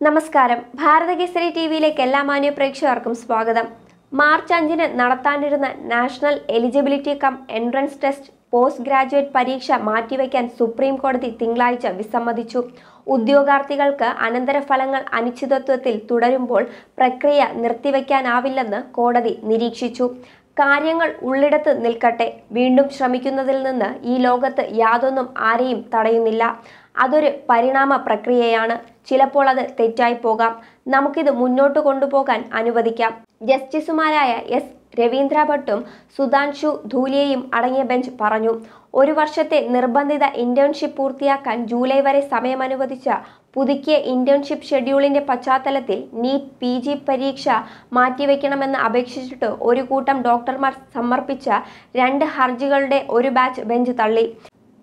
നമസ്കാരം. ഭാരതകേസരി ടി വിയിലേക്ക് എല്ലാ മാന്യ പ്രേക്ഷകർക്കും സ്വാഗതം. മാർച്ച് അഞ്ചിന് നടത്താനിരുന്ന national eligibility cum entrance test post graduate പരീക്ഷ മാറ്റിവെക്കാൻ സുപ്രീം കോടതി തിങ്കളാഴ്ച വിസമ്മതിച്ചു. ഉദ്യോഗാർത്ഥികൾക്ക് അനന്തരഫലങ്ങൾ അനിശ്ചിതത്വത്തിൽ തുടരുമ്പോൾ പ്രക്രിയ നിർത്തിവെക്കാനാവില്ലെന്ന് കോടതി നിരീക്ഷിച്ചു. കാര്യങ്ങൾ ഉള്ളിടത്ത് നിൽക്കട്ടെ. വീണ്ടും ശ്രമിക്കുന്നതിൽ നിന്ന് ഈ ലോകത്ത് യാതൊന്നും ആരെയും തടയുന്നില്ല. അതൊരു പരിണാമ പ്രക്രിയയാണ്. ചിലപ്പോൾ അത് തെറ്റായി പോകാം. നമുക്കിത് മുന്നോട്ട് കൊണ്ടുപോകാൻ അനുവദിക്കാം. ജസ്റ്റിസുമാരായ എസ്. രവീന്ദ്ര ഭട്ടും സുധാൻഷു ധൂലിയയും അടങ്ങിയ ബെഞ്ച് പറഞ്ഞു ഒരു വർഷത്തെ നിർബന്ധിത ഇന്റേൺഷിപ്പ് പൂർത്തിയാക്കാൻ ജൂലൈ വരെ സമയമനുവദിച്ച പുതുക്കിയ ഇന്റേൺഷിപ്പ് ഷെഡ്യൂളിന്റെ പശ്ചാത്തലത്തിൽ നീറ്റ് പി ജി പരീക്ഷ മാറ്റിവെക്കണമെന്ന് അപേക്ഷിച്ചിട്ട് ഒരു കൂട്ടം ഡോക്ടർമാർ സമർപ്പിച്ച രണ്ട് ഹർജികളുടെ ഒരു ബാച്ച് ബെഞ്ച് തള്ളി.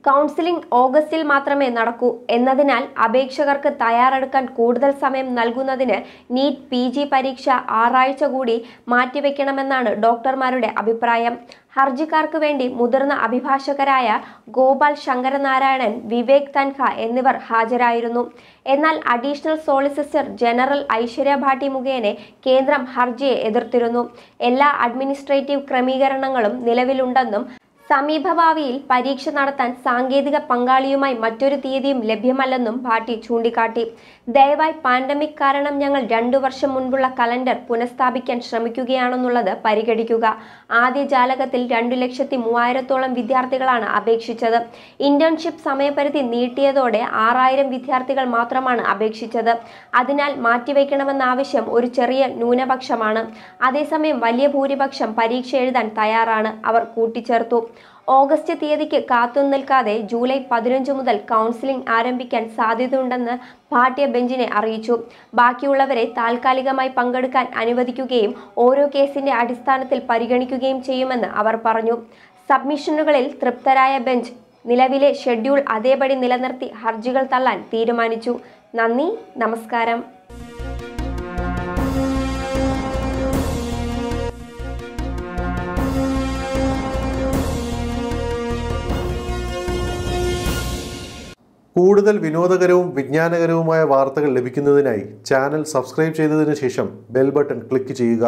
കൗൺസിലിംഗ് ഓഗസ്റ്റിൽ മാത്രമേ നടക്കൂ. എന്നതിനാൽ അപേക്ഷകർക്ക് തയ്യാറെടുക്കാൻ കൂടുതൽ സമയം നൽകുന്നതിന് നീറ്റ് പി ജി പരീക്ഷ ആറാഴ്ച കൂടി മാറ്റിവെക്കണമെന്നാണ് ഡോക്ടർമാരുടെ അഭിപ്രായം. ഹർജിക്കാർക്ക് വേണ്ടി മുതിർന്ന അഭിഭാഷകരായ ഗോപാൽ ശങ്കരനാരായണൻ വിവേക് തൻഖ എന്നിവർ ഹാജരായിരുന്നു. എന്നാൽ additional solicitor general Aishwarya Bhati മുഖേന കേന്ദ്രം ഹർജിയെ എതിർത്തിരുന്നു. എല്ലാ അഡ്മിനിസ്ട്രേറ്റീവ് ക്രമീകരണങ്ങളും നിലവിലുണ്ടെന്നും സമീപഭാവിയിൽ പരീക്ഷ നടത്താൻ സാങ്കേതിക പങ്കാളിയുമായി മറ്റൊരു തീയതിയും ലഭ്യമല്ലെന്നും ഭാട്ടി ചൂണ്ടിക്കാട്ടി. ദയവായി പാൻഡമിക് കാരണം ഞങ്ങൾ രണ്ടു വർഷം മുൻപുള്ള കലണ്ടർ പുനഃസ്ഥാപിക്കാൻ ശ്രമിക്കുകയാണെന്നുള്ളത് പരിഗണിക്കുക. ആദ്യ ജാലകത്തിൽ രണ്ടു ലക്ഷത്തി മൂവായിരത്തോളം വിദ്യാർത്ഥികളാണ് അപേക്ഷിച്ചത്. ഇന്റേൺഷിപ്പ് സമയപരിധി നീട്ടിയതോടെ ആറായിരം വിദ്യാർത്ഥികൾ മാത്രമാണ് അപേക്ഷിച്ചത്. അതിനാൽ മാറ്റിവെക്കണമെന്ന ആവശ്യം ഒരു ചെറിയ ന്യൂനപക്ഷമാണ്. അതേസമയം വലിയ ഭൂരിപക്ഷം പരീക്ഷ എഴുതാൻ തയ്യാറാണ്. അവർ കൂട്ടിച്ചേർത്തു. ഓഗസ്റ്റ് തീയതിക്ക് കാത്തു നിൽക്കാതെ ജൂലൈ പതിനഞ്ച് മുതൽ കൗൺസിലിംഗ് ആരംഭിക്കാൻ സാധ്യതയുണ്ടെന്ന് ഭാട്യ ബെഞ്ചിനെ അറിയിച്ചു. ബാക്കിയുള്ളവരെ താൽക്കാലികമായി പങ്കെടുക്കാൻ അനുവദിക്കുകയും ഓരോ കേസിന്റെ അടിസ്ഥാനത്തിൽ പരിഗണിക്കുകയും ചെയ്യുമെന്ന് അവർ പറഞ്ഞു. സബ്മിഷനുകളിൽ തൃപ്തരായ ബെഞ്ച് നിലവിലെ ഷെഡ്യൂൾ അതേപടി നിലനിർത്തി ഹർജികൾ തള്ളാൻ തീരുമാനിച്ചു. നന്ദി നമസ്കാരം. കൂടുതൽ വിനോദകരവും വിജ്ഞാനകരവുമായ വാർത്തകൾ ലഭിക്കുന്നതിനായി ചാനൽ സബ്സ്ക്രൈബ് ചെയ്തതിനു ശേഷം ബെൽ ബട്ടൺ ക്ലിക്ക് ചെയ്യുക.